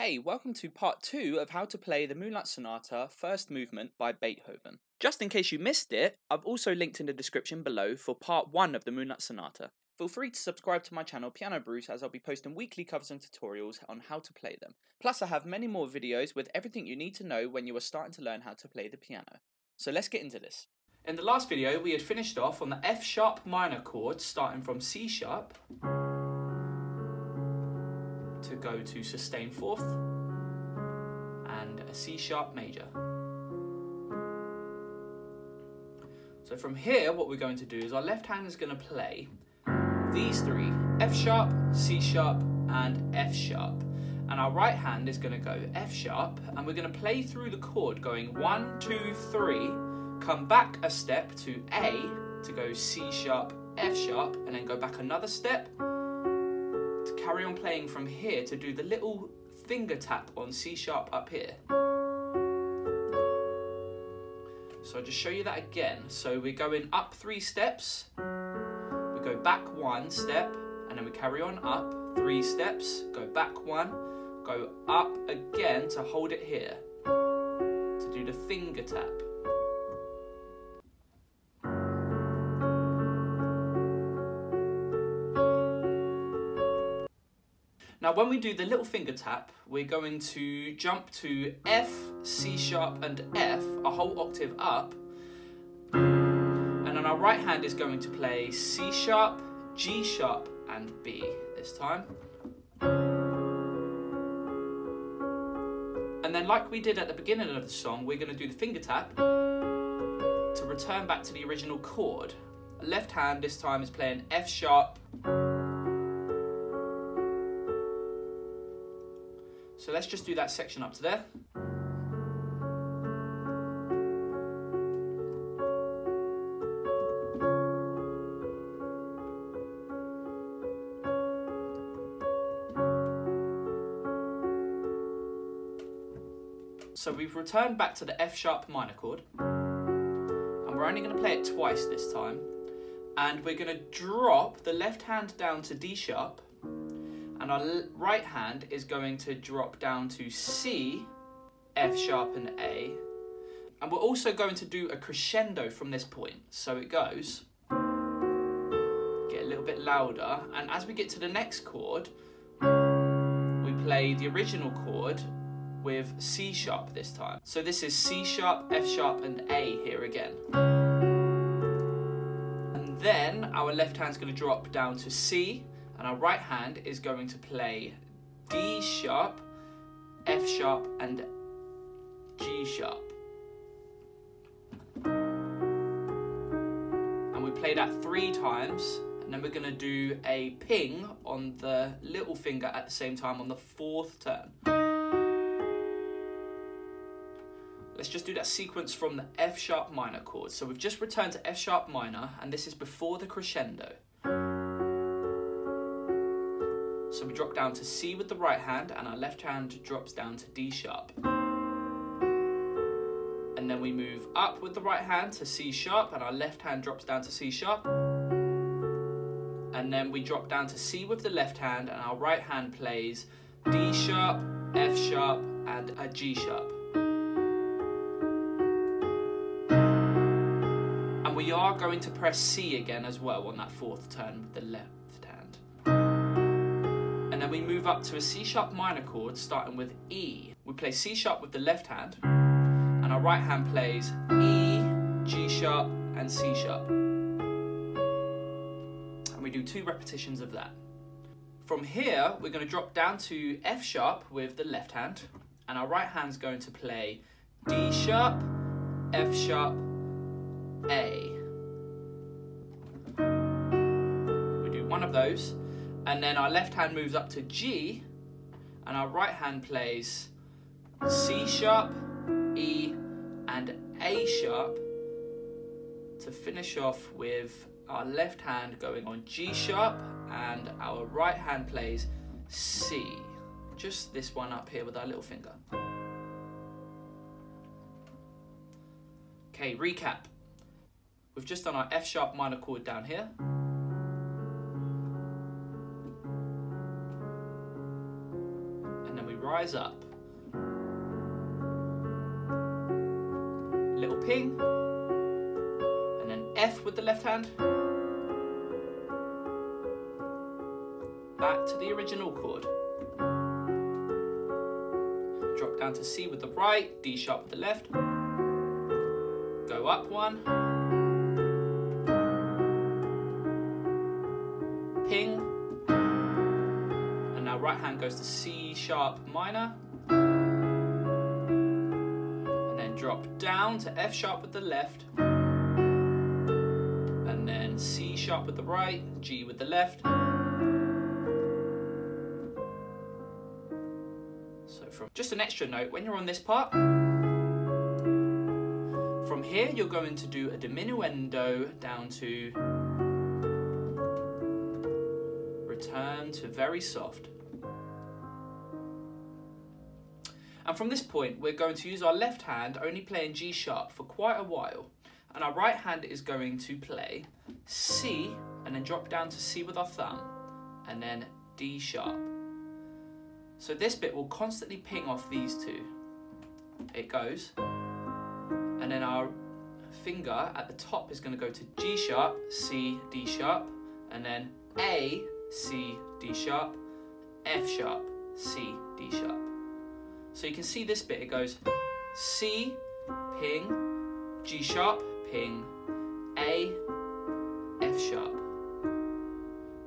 Hey, welcome to part two of how to play the Moonlight Sonata First Movement by Beethoven. Just in case you missed it, I've also linked in the description below for part one of the Moonlight Sonata. Feel free to subscribe to my channel Piano Bruce as I'll be posting weekly covers and tutorials on how to play them. Plus I have many more videos with everything you need to know when you are starting to learn how to play the piano. So let's get into this. In the last video we had finished off on the F sharp minor chord starting from C sharp to go to sustain fourth and a C sharp major. So from here what we're going to do is our left hand is going to play these three, F sharp, C sharp and F sharp. And our right hand is going to go F sharp and we're going to play through the chord going one, two, three, come back a step to A to go C sharp, F sharp and then go back another step carry on playing from here to do the little finger tap on C sharp up here. So I'll just show you that again. So we're going up three steps, we go back one step, and then we carry on up three steps, go back one, go up again to hold it here, to do the finger tap. Now when we do the little finger tap, we're going to jump to F, C sharp and F, a whole octave up. And then our right hand is going to play C sharp, G sharp and B this time. And then like we did at the beginning of the song, we're going to do the finger tap to return back to the original chord. Left hand this time is playing F sharp, let's just do that section up to there. So we've returned back to the F sharp minor chord. And we're only going to play it twice this time. And we're going to drop the left hand down to D sharp and our right hand is going to drop down to C, F sharp and A. And we're also going to do a crescendo from this point. So it goes, get a little bit louder, and as we get to the next chord, we play the original chord with C sharp this time. So this is C sharp, F sharp and A here again. And then our left hand's going to drop down to C, and our right hand is going to play D sharp, F sharp and G sharp. And we play that three times and then we're going to do a ping on the little finger at the same time on the fourth turn. Let's just do that sequence from the F sharp minor chord. So we've just returned to F sharp minor and this is before the crescendo. So we drop down to C with the right hand and our left hand drops down to D sharp. And then we move up with the right hand to C sharp and our left hand drops down to C sharp. And then we drop down to C with the left hand and our right hand plays D sharp, F sharp and a G sharp. And we are going to press C again as well on that fourth turn with the left then we move up to a C sharp minor chord starting with E. We play C sharp with the left hand, and our right hand plays E, G sharp, and C sharp. And we do two repetitions of that. From here, we're going to drop down to F sharp with the left hand, and our right hand's going to play D sharp, F sharp, A. We do one of those, and then our left hand moves up to G, and our right hand plays C sharp, E, and A sharp to finish off with our left hand going on G sharp, and our right hand plays C. Just this one up here with our little finger. Okay, recap. We've just done our F sharp minor chord down here. Rise up. Little ping, and then F with the left hand. Back to the original chord. Drop down to C with the right, D sharp with the left. Go up one. Goes to C sharp minor. And then drop down to F sharp with the left. And then C sharp with the right, G with the left. So from just an extra note, when you're on this part, from here you're going to do a diminuendo down to return to very soft. And from this point, we're going to use our left hand only playing G sharp for quite a while. And our right hand is going to play C and then drop down to C with our thumb and then D sharp. So this bit will constantly ping off these two. It goes, and then our finger at the top is going to go to G sharp, C, D sharp, and then A, C, D sharp, F sharp, C, D sharp. So you can see this bit, it goes C, ping, G sharp, ping, A, F sharp.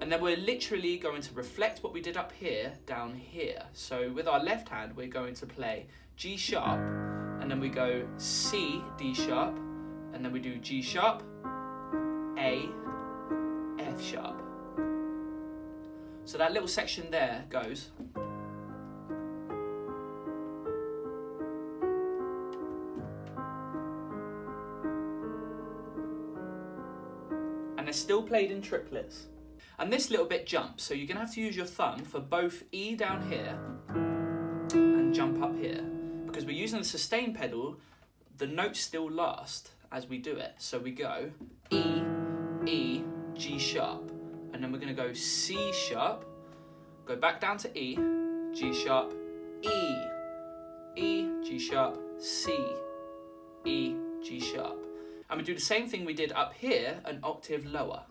And then we're literally going to reflect what we did up here down here. So with our left hand, we're going to play G sharp, and then we go C, D sharp, and then we do G sharp, A, F sharp. So that little section there goes. It's still played in triplets. And this little bit jumps, so you're to have to use your thumb for both E down here and jump up here. Because we're using the sustain pedal, the notes still last as we do it. So we go E, E, G sharp, and then we're to go C sharp, go back down to E, G sharp, E, E, G sharp, C, E. And we do the same thing we did up here, an octave lower.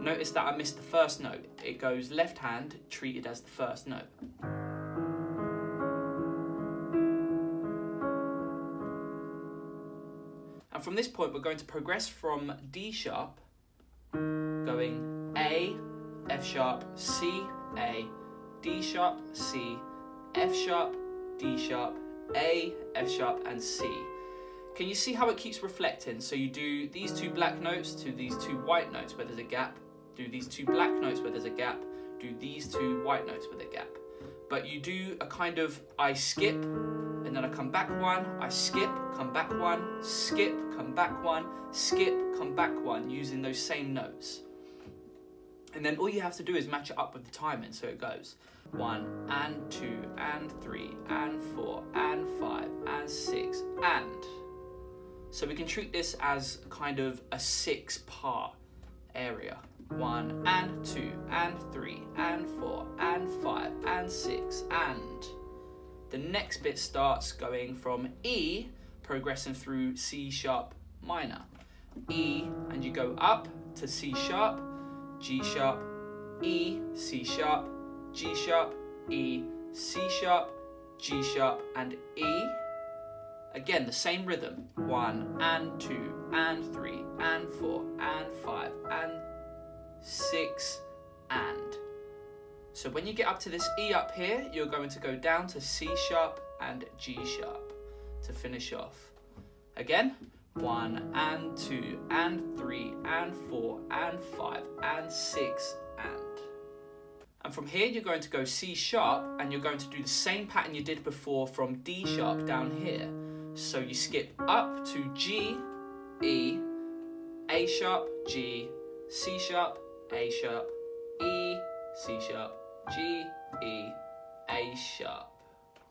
Notice that I missed the first note. It goes left hand, treated as the first note. And from this point, we're going to progress from D sharp, going A, F sharp, C, A, D sharp, C, F sharp, D sharp, A, F sharp, and C. Can you see how it keeps reflecting? So you do these two black notes to these two white notes where there's a gap, do these two black notes where there's a gap, do these two white notes with a gap. But you do a kind of I skip, and then I come back one, I skip, come back one, skip, come back one, skip, come back one, using those same notes. And then all you have to do is match it up with the timing, so it goes one and two and three and four and five and six and. So we can treat this as kind of a six part area. One and two and three and four and five and six and. The next bit starts going from E, progressing through C sharp minor. E, and you go up to C sharp, G sharp, E, C sharp, G sharp, E, C sharp, G sharp, and E. Again, the same rhythm. One and two and three and four and five and six and. So when you get up to this E up here, you're going to go down to C sharp and G sharp to finish off. Again, one and two and three and four and five and six and. And from here, you're going to go C sharp and you're going to do the same pattern you did before from D sharp down here. So you skip up to G, E, A sharp, G, C sharp, A sharp, E, C sharp, G, E, A sharp.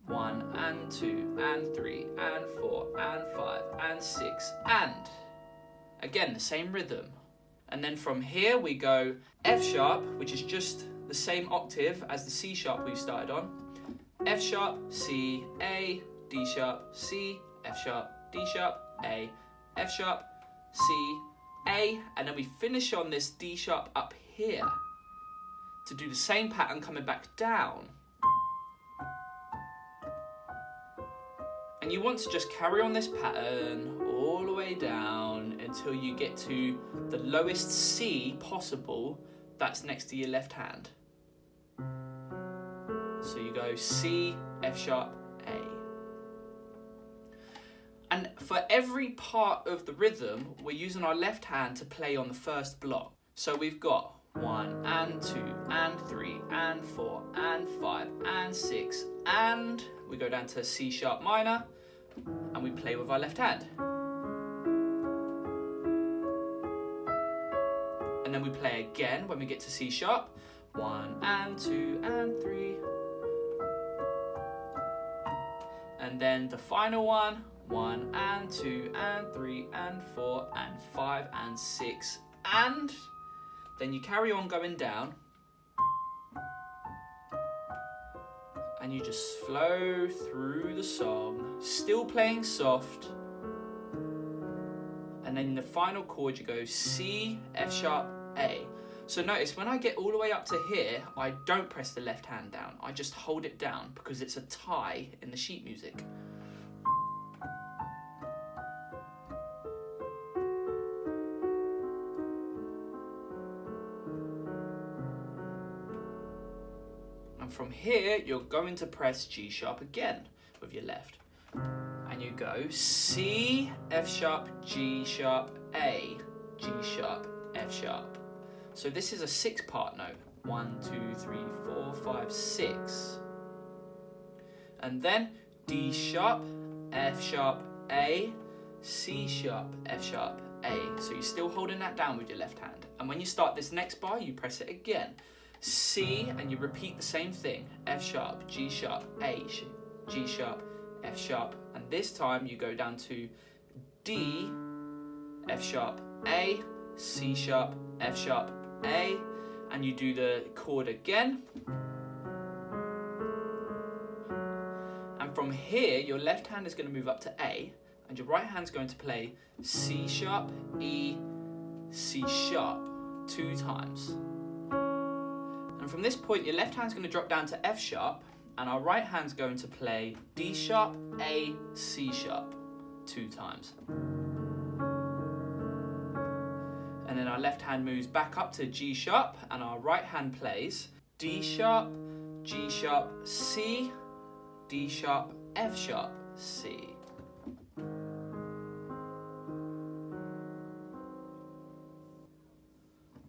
One and two and three and four and five and six and. Again, the same rhythm. And then from here we go F sharp, which is just the same octave as the C sharp we started on. F sharp, C, A, D sharp, C, F sharp, D sharp, A, F sharp, C, A, and then we finish on this D sharp up here to do the same pattern coming back down. And you want to just carry on this pattern all the way down until you get to the lowest C possible that's next to your left hand. So you go C, F sharp, A. And for every part of the rhythm, we're using our left hand to play on the first block. So we've got one and two and three and four and five and six and we go down to C sharp minor and we play with our left hand. And then we play again when we get to C sharp. One and two and three. And then the final one, one and two and three and four and five and six and then you carry on going down and you just flow through the song, still playing soft. And then the final chord, you go C, F sharp, A. So notice when I get all the way up to here, I don't press the left hand down. I just hold it down because it's a tie in the sheet music. From here, you're going to press G sharp again with your left. And you go C, F sharp, G sharp, A, G sharp, F sharp. So this is a six part note. One, two, three, four, five, six. And then D sharp, F sharp, A, C sharp, F sharp, A. So you're still holding that down with your left hand. And when you start this next bar, you press it again. C, and you repeat the same thing F sharp, G sharp, A, G sharp, F sharp, and this time you go down to D, F sharp, A, C sharp, F sharp, A, and you do the chord again. And from here, your left hand is going to move up to A, and your right hand is going to play C sharp, E, C sharp two times. And from this point, your left hand's going to drop down to F sharp, and our right hand's going to play D sharp, A, C sharp two times. And then our left hand moves back up to G sharp, and our right hand plays D sharp, G sharp, C, D sharp, F sharp, C.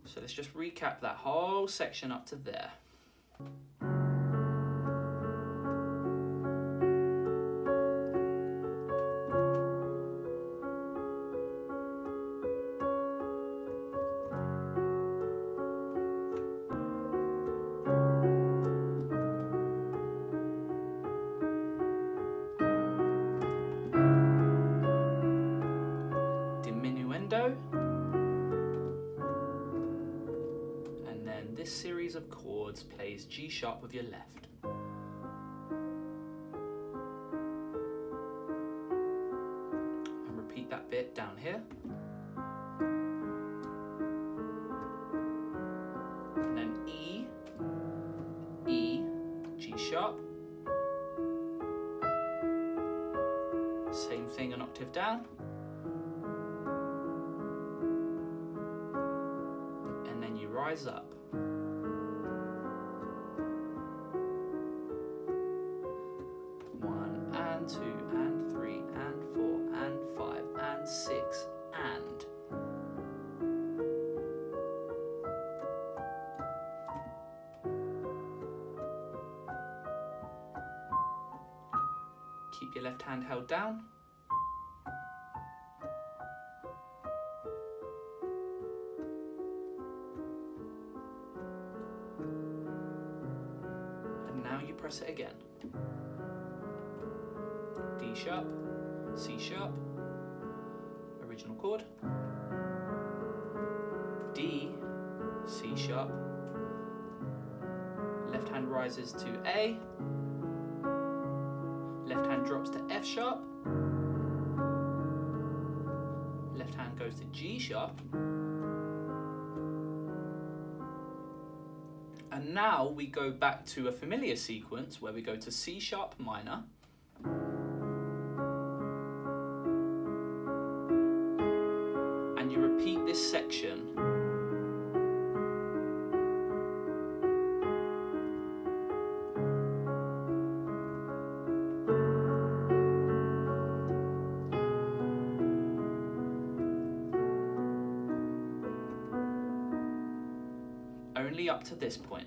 So let's just recap that whole section up to there. Diminuendo. This series of chords plays G sharp with your left. And repeat that bit down here. And then E, E, G sharp. Same thing an octave down. And then you rise up. Press it again. D sharp, C sharp, original chord. D, C sharp. Left hand rises to A. Left hand drops to F sharp. Left hand goes to G sharp. Now we go back to a familiar sequence where we go to C sharp minor. And you repeat this section only up to this point.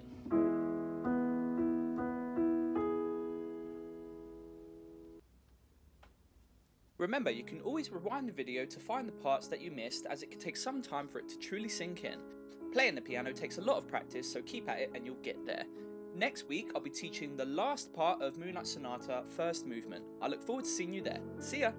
Remember, you can always rewind the video to find the parts that you missed as it can take some time for it to truly sink in. Playing the piano takes a lot of practice, so keep at it and you'll get there. Next week, I'll be teaching the last part of Moonlight Sonata, first movement. I look forward to seeing you there. See ya!